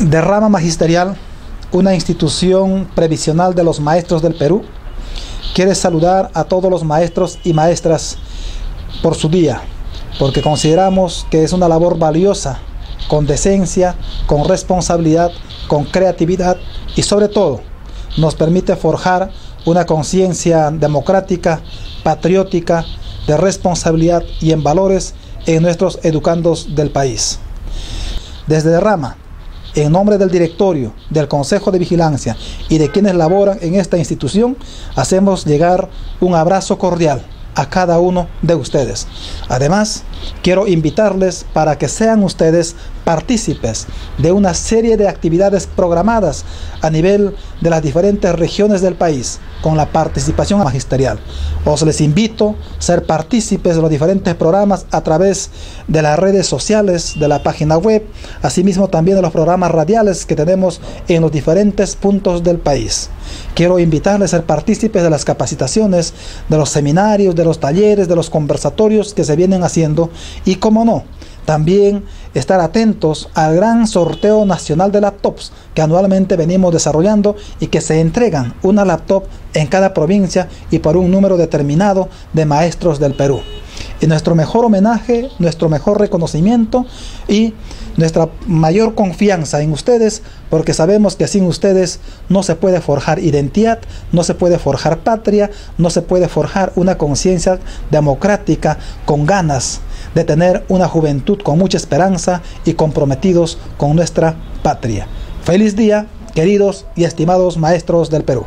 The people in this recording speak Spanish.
de rama magisterial, una institución previsional de los maestros del Perú, quiere saludar a todos los maestros y maestras por su día, porque consideramos que es una labor valiosa, con decencia, con responsabilidad, con creatividad y sobre todo nos permite forjar una conciencia democrática, patriótica, de responsabilidad y en valores en nuestros educandos del país. Desde Derrama, en nombre del directorio, del Consejo de Vigilancia y de quienes laboran en esta institución, hacemos llegar un abrazo cordial a cada uno de ustedes. Además, quiero invitarles para que sean ustedes partícipes de una serie de actividades programadas a nivel de las diferentes regiones del país con la participación magisterial. Os les invito a ser partícipes de los diferentes programas a través de las redes sociales, de la página web, asimismo también de los programas radiales que tenemos en los diferentes puntos del país. Quiero invitarles a ser partícipes de las capacitaciones, de los seminarios, de los talleres, de los conversatorios que se vienen haciendo y, como no, también estar atentos al gran sorteo nacional de laptops que anualmente venimos desarrollando y que se entregan una laptop en cada provincia y por un número determinado de maestros del Perú. Y nuestro mejor homenaje, nuestro mejor reconocimiento y nuestra mayor confianza en ustedes, porque sabemos que sin ustedes no se puede forjar identidad, no se puede forjar patria, no se puede forjar una conciencia democrática con ganas de tener una juventud con mucha esperanza y comprometidos con nuestra patria. Feliz día, queridos y estimados maestros del Perú.